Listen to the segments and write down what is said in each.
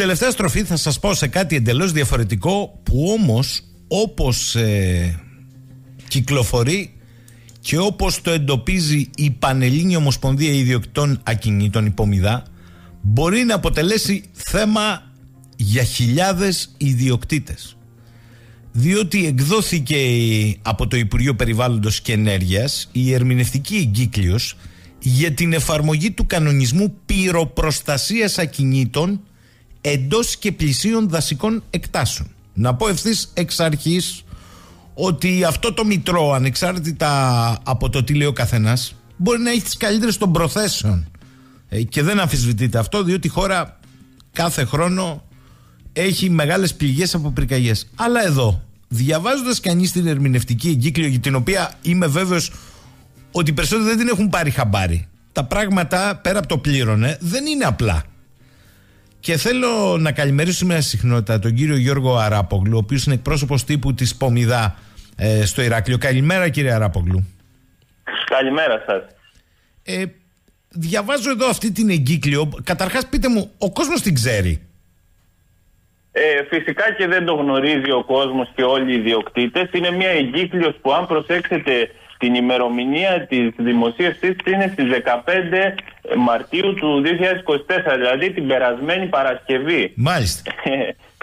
στην τελευταία στροφή θα σας πω σε κάτι εντελώς διαφορετικό που όμως όπως ε, κυκλοφορεί και όπως το εντοπίζει η Πανελλήνια Ομοσπονδία Ιδιοκτών Ακινήτων υπομιδά μπορεί να αποτελέσει θέμα για χιλιάδες ιδιοκτήτες. Διότι εκδόθηκε από το Υπουργείο Περιβάλλοντος και Ενέργειας η ερμηνευτική εγκύκλειος για την εφαρμογή του κανονισμού πυροπροστασίας ακινήτων εντός και πλησίων δασικών εκτάσεων. Να πω ευθύς εξ αρχής ότι αυτό το μητρό ανεξάρτητα από το τι λέει ο καθένας μπορεί να έχει τις καλύτερες των προθέσεων ε, και δεν αμφισβητείται αυτό διότι η χώρα κάθε χρόνο έχει μεγάλες πληγές από πυρκαγιές. Αλλά εδώ, διαβάζοντας κανείς την ερμηνευτική εγκύκλιο για την οποία είμαι βέβαιος ότι οι περισσότεροι δεν την έχουν πάρει χαμπάρι. Τα πράγματα πέρα από το πλήρωνε δεν είναι απλά. Και θέλω να καλημερίσω σήμερα συχνότητα τον κύριο Γιώργο Αράπογλου, ο οποίος είναι εκπρόσωπος τύπου της Πομιδά ε, στο Ηράκλειο. Καλημέρα, κύριε Αράπογλου. Καλημέρα σας. Ε, διαβάζω εδώ αυτή την εγκύκλιο. Καταρχάς, πείτε μου, ο κόσμος την ξέρει; Ε, φυσικά και δεν το γνωρίζει ο κόσμος και όλοι οι ιδιοκτήτες. Είναι μια εγκύκλειος που αν προσέξετε την ημερομηνία της δημοσίευσης είναι στις 15 Μαρτίου του 2024, δηλαδή την περασμένη Παρασκευή. Μάλιστα.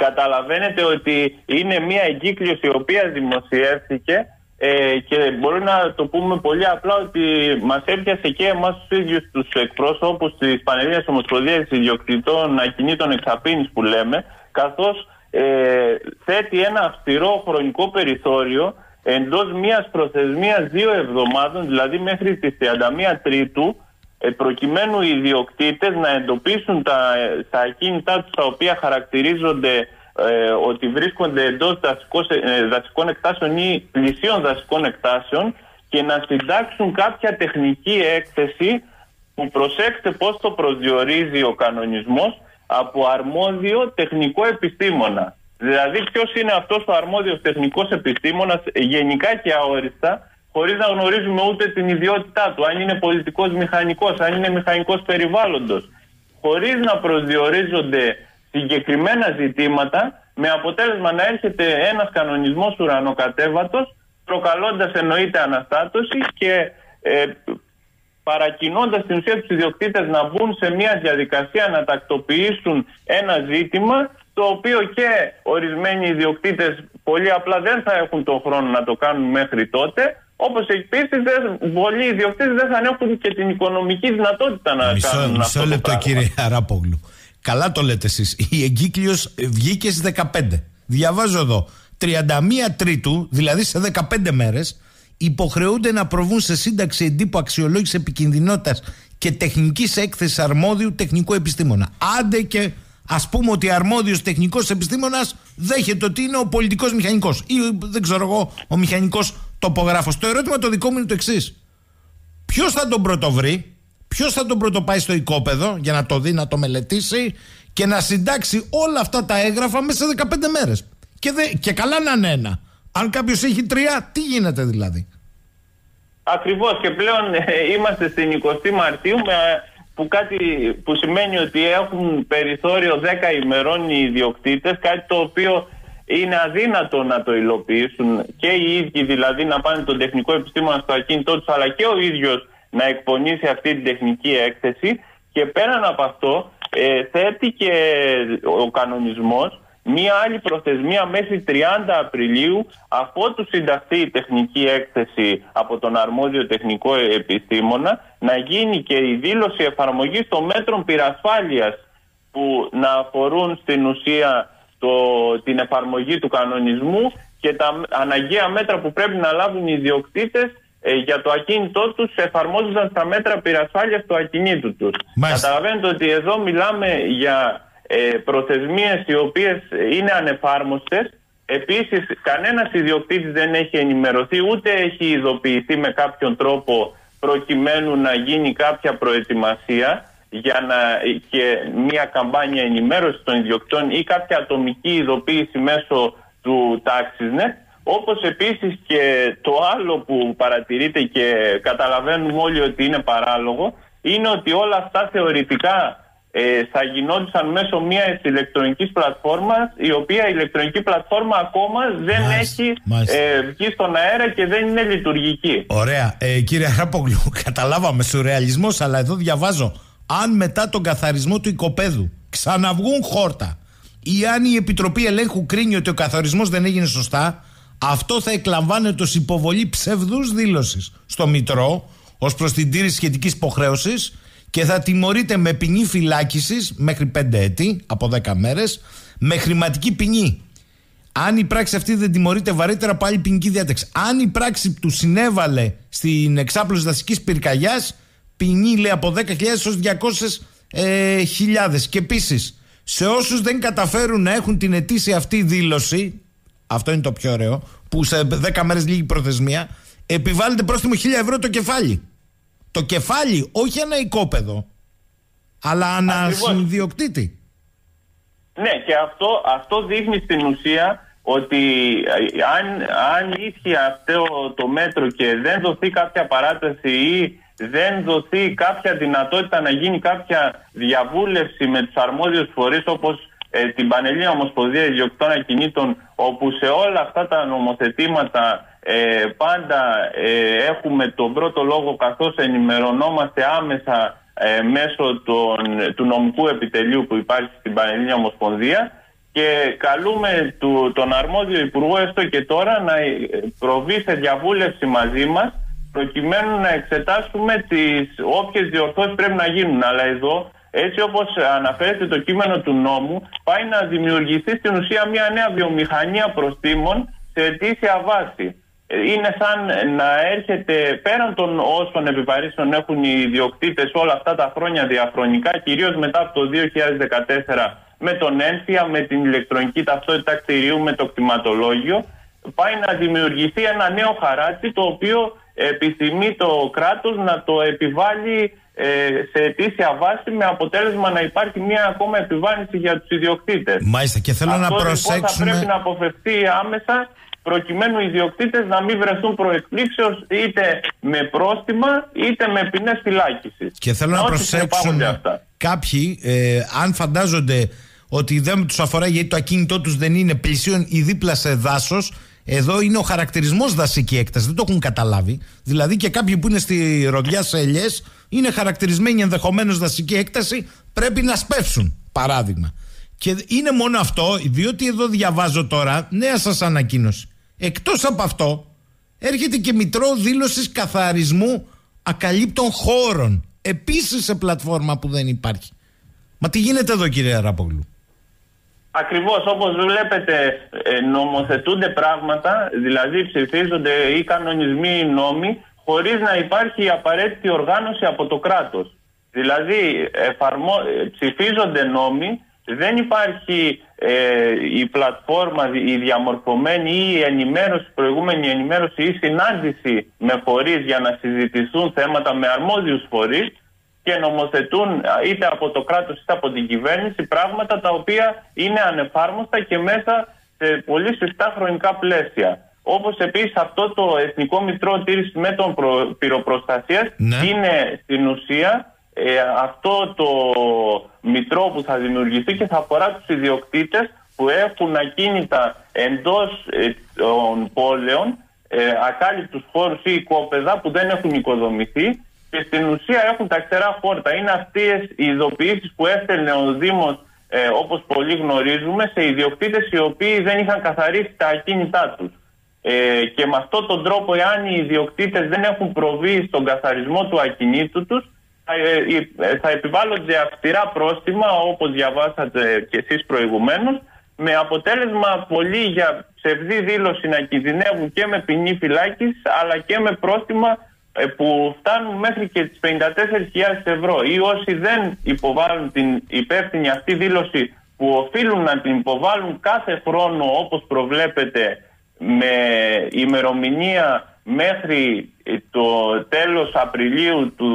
Καταλαβαίνετε ότι είναι μια εγκύκλειος η οποία δημοσιεύθηκε ε, και μπορεί να το πούμε πολύ απλά ότι μας έπιασε και εμάς τους ίδιους τους εκπρόσωπους της Πανελλήνιας Ομοσπονδίας Ιδιοκτητών Ακινήτων Εξαπίνης που λέμε καθώς ε, θέτει ένα αυστηρό χρονικό περιθώριο εντός μιας προθεσμίας δύο εβδομάδων, δηλαδή μέχρι τις 31 Τρίτου, ε, προκειμένου οι ιδιοκτήτες να εντοπίσουν τα, τα ακίνητά τους τα οποία χαρακτηρίζονται ε, ότι βρίσκονται εντός δασικών εκτάσεων ή πλησίων δασικών εκτάσεων και να συντάξουν κάποια τεχνική έκθεση που προσέξτε πώς το προσδιορίζει ο κανονισμός από αρμόδιο τεχνικό επιστήμονα. Δηλαδή, ποιος είναι αυτός ο αρμόδιος τεχνικός επιστήμονας, γενικά και αόριστα, χωρίς να γνωρίζουμε ούτε την ιδιότητά του, αν είναι πολιτικός μηχανικός, αν είναι μηχανικός περιβάλλοντος, χωρίς να προσδιορίζονται συγκεκριμένα ζητήματα, με αποτέλεσμα να έρχεται ένας κανονισμός ουρανοκατέβατος, προκαλώντας εννοείται αναστάτωση και ε, παρακινώντας την ουσία τους ιδιοκτήτες να μπουν σε μια διαδικασία να τακτοποιήσουν ένα ζήτημα το οποίο και ορισμένοι ιδιοκτήτες πολύ απλά δεν θα έχουν τον χρόνο να το κάνουν μέχρι τότε όπως επίσης πολλοί ιδιοκτήτες δεν θα έχουν και την οικονομική δυνατότητα να μισό, κάνουν μισό αυτό λεπτό το κύριε Αράπογλου. Καλά το λέτε εσείς. Η εγκύκλειος βγήκε στις 15. Διαβάζω εδώ. 31 Τρίτου, δηλαδή σε 15 μέρες, υποχρεούνται να προβούν σε σύνταξη εντύπου αξιολόγησης επικινδυνότητας και τεχνικής έκθεσης αρμόδιου τεχνικού επιστήμονα. Άντε και ας πούμε ότι αρμόδιος τεχνικός επιστήμονας δέχεται ότι είναι ο πολιτικός μηχανικός ή δεν ξέρω εγώ, ο μηχανικός τοπογράφος. Το ερώτημα το δικό μου είναι το εξής. Ποιος θα τον πρωτοβρει, ποιος θα τον πρωτοπάει στο οικόπεδο για να το δει, να το μελετήσει και να συντάξει όλα αυτά τα έγγραφα μέσα σε 15 μέρες. Και, και καλά να είναι ένα. Αν κάποιος έχει τρία, τι γίνεται δηλαδή; Ακριβώς και πλέον ε, είμαστε στην 20η Μαρτίου που, κάτι, που σημαίνει ότι έχουν περιθώριο 10 ημερών οι ιδιοκτήτες, κάτι το οποίο είναι αδύνατο να το υλοποιήσουν και οι ίδιοι δηλαδή να πάνε τον τεχνικό επιστήμονα στο ακίνητό τους αλλά και ο ίδιος να εκπονήσει αυτή την τεχνική έκθεση. Και πέραν από αυτό ε, θέτει και ο κανονισμός μία άλλη προθεσμία μέχρι 30 Απριλίου αφού συνταχθεί η τεχνική έκθεση από τον αρμόδιο τεχνικό επιστήμονα να γίνει και η δήλωση εφαρμογής των μέτρων πυρασφάλειας που να αφορούν στην ουσία το, την εφαρμογή του κανονισμού και τα αναγκαία μέτρα που πρέπει να λάβουν οι ιδιοκτήτες ε, για το ακίνητό τους εφαρμόζοντας τα μέτρα πυρασφάλειας του ακινήτου τους. Καταλαβαίνετε ότι εδώ μιλάμε για ε, προθεσμίες οι οποίες είναι ανεφάρμοστες. Επίσης κανένας ιδιοκτήτης δεν έχει ενημερωθεί ούτε έχει ειδοποιηθεί με κάποιον τρόπο προκειμένου να γίνει κάποια προετοιμασία για να, και μια καμπάνια ενημέρωσης των ιδιοκτών ή κάποια ατομική ειδοποίηση μέσω του TaxisNet όπως επίσης και το άλλο που παρατηρείται και καταλαβαίνουμε όλοι ότι είναι παράλογο είναι ότι όλα αυτά θεωρητικά ε, θα γινόντουσαν μέσω μια ηλεκτρονικής πλατφόρμας, η οποία η ηλεκτρονική πλατφόρμα ακόμα δεν έχει Ε, βγει στον αέρα και δεν είναι λειτουργική. Ωραία. Ε, κύριε Χαραπόγλου, καταλάβαμε σουρεαλισμός, αλλά εδώ διαβάζω. Αν μετά τον καθαρισμό του οικοπαίδου ξαναβγούν χόρτα ή αν η Επιτροπή Ελέγχου κρίνει ότι ο καθαρισμός δεν έγινε σωστά, αυτό θα εκλαμβάνεται ως υποβολή ψευδούς δήλωσης στο Μητρό ως προς την τήρηση σχετικής υποχρέωσης και θα τιμωρείται με ποινή φυλάκισης μέχρι 5 έτη από 10 μέρες με χρηματική ποινή. Αν η πράξη αυτή δεν τιμωρείται βαρύτερα από άλλη ποινική διάταξη. Αν η πράξη του συνέβαλε στην εξάπλωση δασικής πυρκαγιάς, ποινή λέει από 10.000 έως 200.000. Και επίσης, σε όσους δεν καταφέρουν να έχουν την ετήσια αυτή δήλωση, αυτό είναι το πιο ωραίο, που σε 10 μέρες λίγη προθεσμία, επιβάλλεται πρόστιμο 1000 ευρώ το κεφάλι. Το κεφάλι, όχι ένα οικόπεδο, αλλά ένα συνδιοκτήτη. Ναι, και αυτό, αυτό δείχνει στην ουσία ότι ε, αν, αν ίσχυε αυτό το μέτρο και δεν δοθεί κάποια παράταση ή δεν δοθεί κάποια δυνατότητα να γίνει κάποια διαβούλευση με τους αρμόδιους φορείς όπως ε, την Πανελλήνια Ομοσπονδία Ιδιοκτών Ακινήτων όπου σε όλα αυτά τα νομοθετήματα ε, πάντα ε, έχουμε τον πρώτο λόγο καθώς ενημερωνόμαστε άμεσα ε, μέσω του νομικού επιτελείου που υπάρχει στην Πανελλήνια Ομοσπονδία και καλούμε του, τον αρμόδιο υπουργό έστω και τώρα να προβεί σε διαβούλευση μαζί μας προκειμένου να εξετάσουμε τις όποιες διορθώσεις πρέπει να γίνουν. Αλλά εδώ έτσι όπως αναφέρεται το κείμενο του νόμου πάει να δημιουργηθεί στην ουσία μια νέα βιομηχανία προστήμων σε αιτήσια βάση είναι σαν να έρχεται πέραν των όσων επιβαρύσεων έχουν οι ιδιοκτήτες όλα αυτά τα χρόνια διαχρονικά, κυρίως μετά από το 2014 με τον ένφια, με την ηλεκτρονική ταυτότητα κτηρίου, με το κτηματολόγιο, πάει να δημιουργηθεί ένα νέο χαράτσι το οποίο επιθυμεί το κράτος να το επιβάλλει ε, σε αιτήσια βάση με αποτέλεσμα να υπάρχει μια ακόμα επιβάρυνση για τους ιδιοκτήτες. Μάλιστα και θέλω Αυτό να προσέξουμε... Λοιπόν θα πρέπει να αποφευθεί άμεσα προκειμένου οι ιδιοκτήτες να μην βρεθούν προεκπλήξεως είτε με πρόστιμα είτε με ποινές φυλάκισης. Και θέλω να, να προσέξουν κάποιοι, ε, αν φαντάζονται ότι δεν τους αφορά γιατί το ακίνητό τους δεν είναι πλησίον ή δίπλα σε δάσος, εδώ είναι ο χαρακτηρισμός δασική έκταση. Δεν το έχουν καταλάβει. Δηλαδή και κάποιοι που είναι στη ροδιά σε ελιές είναι χαρακτηρισμένοι ενδεχομένως δασική έκταση, πρέπει να σπεύσουν. Παράδειγμα. Και είναι μόνο αυτό, διότι εδώ διαβάζω τώρα νέα σας ανακοίνωση. Εκτός από αυτό, έρχεται και μητρό δήλωσης καθαρισμού ακαλύπτων χώρων. Επίσης σε πλατφόρμα που δεν υπάρχει. Μα τι γίνεται εδώ κύριε Αράπογλου; Ακριβώς όπως βλέπετε ε, νομοθετούνται πράγματα, δηλαδή ψηφίζονται ή κανονισμοί ή νόμοι χωρίς να υπάρχει η απαραίτητη οργάνωση από το κράτος. Δηλαδή εφαρμο... Ε, ψηφίζονται νόμοι δεν υπάρχει ε, η πλατφόρμα, η διαμορφωμένη ή η ενημέρωση, η προηγούμενη ενημέρωση ή συνάντηση με φορείς για να συζητηθούν θέματα με αρμόδιους φορείς και νομοθετούν είτε από το κράτος είτε από την κυβέρνηση πράγματα τα οποία είναι ανεφάρμοστα και μέσα σε πολύ σφιχτά χρονικά πλαίσια. Όπως επίσης αυτό το Εθνικό Μητρό Τήρησης με τον Πυροπροστασίας ναι. είναι στην ουσία ε, αυτό το μητρό που θα δημιουργηθεί και θα αφορά τους ιδιοκτήτες που έχουν ακίνητα εντός ε, των πόλεων ε, ακάλυπτους χώρους ή οικόπεδα που δεν έχουν οικοδομηθεί και στην ουσία έχουν τα ξερά φόρτα. Είναι αυτές οι ειδοποιήσεις που έστελνε ο Δήμος ε, όπως πολύ γνωρίζουμε σε ιδιοκτήτες οι οποίοι δεν είχαν καθαρίσει τα ακίνητά τους. Ε, και με αυτόν τον τρόπο εάν οι ιδιοκτήτες δεν έχουν προβεί στον καθαρισμό του ακινήτου τους ε, ε, θα επιβάλλονται αυστηρά πρόστιμα όπως διαβάσατε και εσείς προηγουμένως με αποτέλεσμα πολλοί για ψευδή δήλωση να κινδυνεύουν και με ποινή φυλάκης αλλά και με πρόστιμα ε, που φτάνουν μέχρι και τις 54.000 ευρώ. Ή όσοι δεν υποβάλλουν την υπεύθυνη αυτή δήλωση που οφείλουν να την υποβάλλουν κάθε χρόνο όπως προβλέπεται με ημερομηνία μέχρι το τέλος Απριλίου του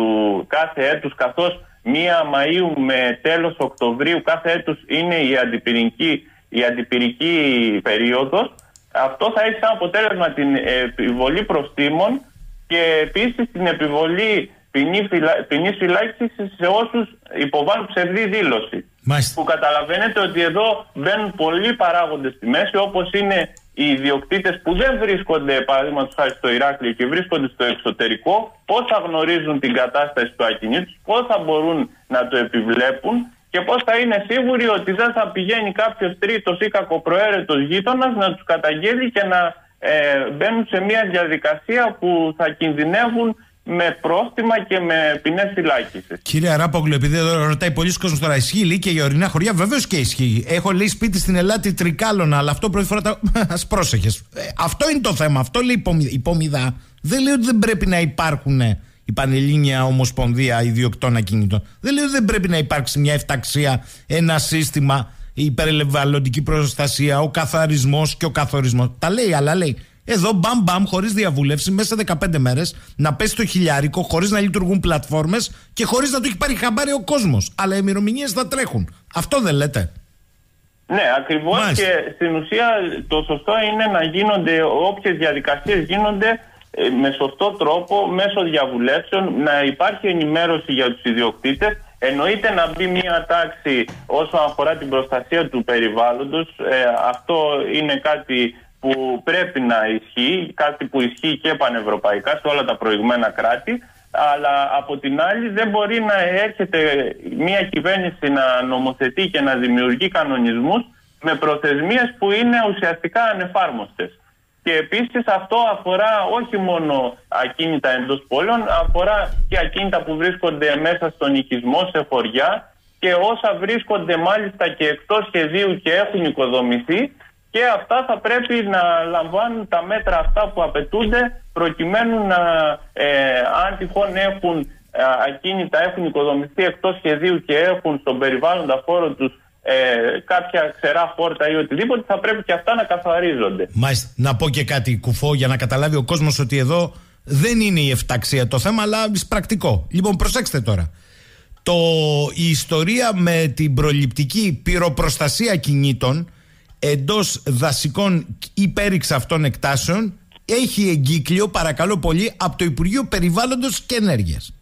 κάθε έτους καθώς μία Μαΐου με τέλος Οκτωβρίου κάθε έτους είναι η αντιπυρική, η αντιπυρική περίοδος αυτό θα έχει σαν αποτέλεσμα την επιβολή προστήμων και επίσης την επιβολή ποινή, φυλα... φυλάκισης σε όσους υποβάλλουν ψευδή δήλωση. Μάλιστα. Που καταλαβαίνετε ότι εδώ μπαίνουν πολλοί παράγοντες στη μέση, όπως είναι οι ιδιοκτήτες που δεν βρίσκονται, παραδείγματος χάρη στο Ηράκλειο και βρίσκονται στο εξωτερικό, πώς θα γνωρίζουν την κατάσταση του ακινήτου, πώς θα μπορούν να το επιβλέπουν και πώς θα είναι σίγουροι ότι δεν θα πηγαίνει κάποιος τρίτος ή κακοπροαίρετος γείτονας να τους καταγγέλει και να ε, μπαίνουν σε μια διαδικασία που θα κινδυνεύουν με πρόστιμα και με ποινές φυλάκισης. Κύριε Αράπογλου, επειδή εδώ ρωτάει πολλοί κόσμος τώρα, ισχύει λύκη για ορεινά χωριά, βεβαίως και ισχύει. Έχω λέει σπίτι στην Ελλάδα τρικάλωνα, αλλά αυτό πρώτη φορά τα. Α πρόσεχες. Ε, αυτό είναι το θέμα. Αυτό λέει η Πομιδά. Δεν λέει ότι δεν πρέπει να υπάρχουν η Πανελλήνια Ομοσπονδία Ιδιοκτών Ακινήτων. Δεν λέει ότι δεν πρέπει να υπάρξει μια εφταξία, ένα σύστημα, η υπερελευαλλοντική προστασία, ο καθαρισμός και ο καθορισμός. Τα λέει, αλλά λέει εδώ μπαμ μπαμ χωρίς διαβούλευση μέσα σε 15 μέρες να πέσει το χιλιάρικο χωρίς να λειτουργούν πλατφόρμες και χωρίς να το έχει πάρει χαμπάρι ο κόσμος. Αλλά οι ημερομηνίες θα τρέχουν. Αυτό δεν λέτε. Ναι, ακριβώς και στην ουσία το σωστό είναι να γίνονται όποιες διαδικασίες γίνονται ε, με σωστό τρόπο μέσω διαβουλεύσεων, να υπάρχει ενημέρωση για τους ιδιοκτήτες Εννοείται να μπει μια τάξη όσον αφορά την προστασία του περιβάλλοντος. Ε, αυτό είναι κάτι που πρέπει να ισχύει, κάτι που ισχύει και πανευρωπαϊκά σε όλα τα προηγμένα κράτη, αλλά από την άλλη δεν μπορεί να έρχεται μια κυβέρνηση να νομοθετεί και να δημιουργεί κανονισμούς με προθεσμίες που είναι ουσιαστικά ανεφάρμοστες. Και επίσης αυτό αφορά όχι μόνο ακίνητα εντός πόλεων, αφορά και ακίνητα που βρίσκονται μέσα στον οικισμό, σε χωριά και όσα βρίσκονται μάλιστα και εκτός σχεδίου και έχουν οικοδομηθεί και αυτά θα πρέπει να λαμβάνουν τα μέτρα αυτά που απαιτούνται προκειμένου να, ε, αν τυχόν έχουν ε, ακίνητα, έχουν οικοδομηθεί εκτός σχεδίου και έχουν στον περιβάλλοντα χώρο τους ε, κάποια ξερά φόρτα ή οτιδήποτε θα πρέπει και αυτά να καθαρίζονται. Μάλιστα. Να πω και κάτι κουφό για να καταλάβει ο κόσμος ότι εδώ δεν είναι η εφταξία το θέμα αλλά πρακτικό. Λοιπόν προσέξτε τώρα. Το, η ιστορία με την προληπτική πυροπροστασία κινήτων εντός δασικών υπέρηξ αυτών εκτάσεων έχει εγκύκλιο παρακαλώ πολύ από το Υπουργείο Περιβάλλοντος και Ενέργειας.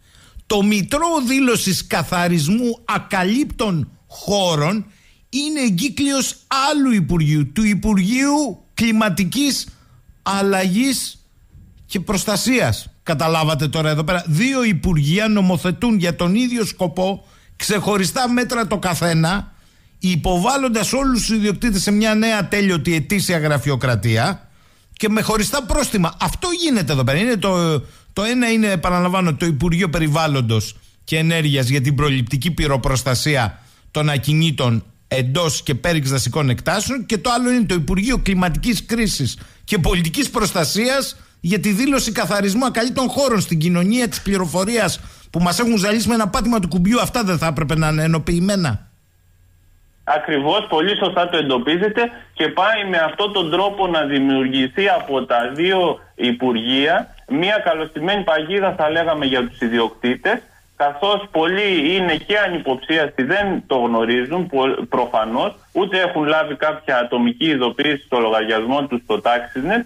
Το Μητρό Δήλωσης Καθαρισμού Ακαλύπτων χώρων είναι εγκύκλειος άλλου Υπουργείου, του Υπουργείου Κλιματικής Αλλαγής και Προστασίας. Καταλάβατε τώρα εδώ πέρα. Δύο Υπουργεία νομοθετούν για τον ίδιο σκοπό ξεχωριστά μέτρα το καθένα υποβάλλοντας όλους τους ιδιοκτήτες σε μια νέα τέλειωτη ετήσια γραφειοκρατία και με χωριστά πρόστιμα. Αυτό γίνεται εδώ πέρα. Είναι το, το ένα είναι, επαναλαμβάνω, το Υπουργείο Περιβάλλοντος και Ενέργειας για την προληπτική πυροπροστασία των ακινήτων εντός και πέριξ δασικών εκτάσεων και το άλλο είναι το Υπουργείο Κλιματικής Κρίσης και Πολιτικής Προστασίας για τη δήλωση καθαρισμού ακαλύπτων χώρων στην κοινωνία της πληροφορίας που μας έχουν ζαλίσει με ένα πάτημα του κουμπιού. Αυτά δεν θα έπρεπε να είναι ενοποιημένα. Ακριβώς, πολύ σωστά το εντοπίζετε και πάει με αυτόν τον τρόπο να δημιουργηθεί από τα δύο Υπουργεία μια καλωστημένη παγίδα, θα λέγαμε, για τους ιδιοκτήτες καθώς πολλοί είναι και ανυποψίαστοι, δεν το γνωρίζουν προφανώς, ούτε έχουν λάβει κάποια ατομική ειδοποίηση στο λογαριασμό τους στο TaxiNet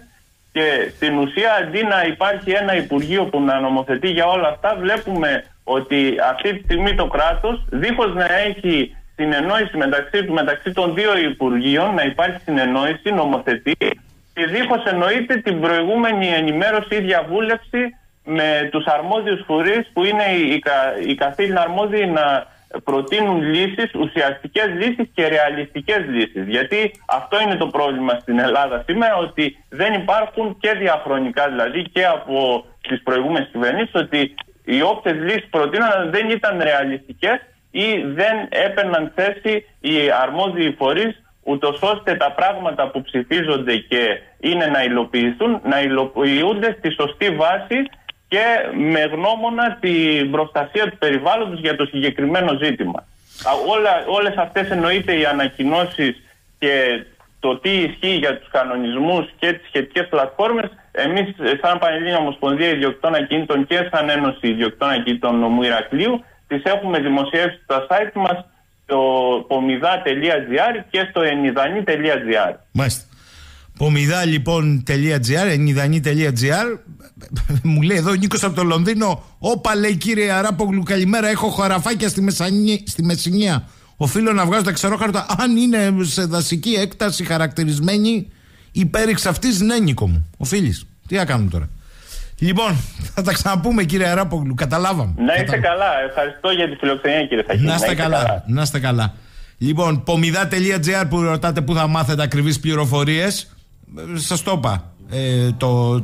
και στην ουσία αντί να υπάρχει ένα Υπουργείο που να νομοθετεί για όλα αυτά, βλέπουμε ότι αυτή τη στιγμή το κράτος, δίχως να έχει συνεννόηση μεταξύ του, μεταξύ των δύο Υπουργείων, να υπάρχει συνεννόηση, νομοθετεί και δίχως εννοείται την προηγούμενη ενημέρωση ή διαβούλευση με τους αρμόδιους φορείς που είναι οι, οι καθήλυνα αρμόδιοι να προτείνουν λύσεις, ουσιαστικές λύσεις και ρεαλιστικές λύσεις. Γιατί αυτό είναι το πρόβλημα στην Ελλάδα σήμερα, ότι δεν υπάρχουν και διαχρονικά δηλαδή και από τις προηγούμενες κυβερνήσεις, ότι οι όποιες λύσεις προτείναν δεν ήταν ρεαλιστικές ή δεν έπαιρναν θέση οι αρμόδιοι φορείς ούτως ώστε τα πράγματα που ψηφίζονται και είναι να υλοποιηθούν, να υλοποιούνται στη σωστή βάση και με γνώμονα την προστασία του περιβάλλοντος για το συγκεκριμένο ζήτημα. Όλα, όλες αυτές εννοείται οι ανακοινώσεις και το τι ισχύει για τους κανονισμούς και τις σχετικές πλατφόρμες εμείς σαν Πανελλήνια Ομοσπονδία Ιδιοκτών Ακίνητων και σαν Ένωση Ιδιοκτών Ακίνητων Νομού Ηρακλείου τις έχουμε δημοσιεύσει στο site μας στο pomida.gr και στο ενιδανή.gr. Μάλιστα. Πομιδά λοιπόν .gr, ενιδανή.gr Μου λέει εδώ ο Νίκος από το Λονδίνο Όπα λέει κύριε Αράπογλου καλημέρα Έχω χωραφάκια στη, Μεσανή, στη Μεσσηνία. Οφείλω να βγάζω τα ξερόχαρτα. Αν είναι σε δασική έκταση χαρακτηρισμένη Η πέριξ αυτής ναι Νίκο μου. Οφείλεις, τι να κάνουμε τώρα Λοιπόν, θα τα ξαναπούμε κύριε Αράπογλου, καταλάβαμε. Να είστε καλά, ευχαριστώ για τη φιλοξενία κύριε Σαχίνη. Να είστε καλά, καλά, να είστε καλά. Λοιπόν, πομιδά.gr που ρωτάτε που θα μάθετε ακριβείς πληροφορίες. Σας το είπα. Ε, το,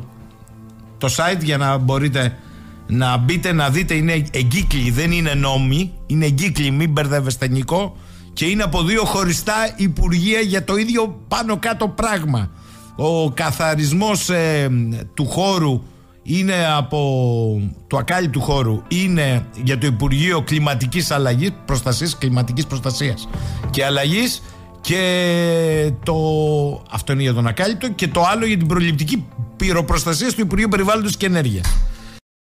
το site για να μπορείτε να μπείτε να δείτε είναι εγκύκλοι, δεν είναι νόμοι. Είναι εγκύκλοι, μην μπερδεύεστε Νικό και είναι από δύο χωριστά υπουργεία για το ίδιο πάνω κάτω πράγμα. Ο καθαρισμός ε, του χώρου είναι από το ακάλυπτου χώρου είναι για το Υπουργείο Κλιματικής Αλλαγής Προστασίας, Κλιματικής Προστασίας και Αλλαγής και το αυτό είναι για τον ακάλυπτο και το άλλο για την προληπτική πυροπροστασία του Υπουργείου Περιβάλλοντος και Ενέργειας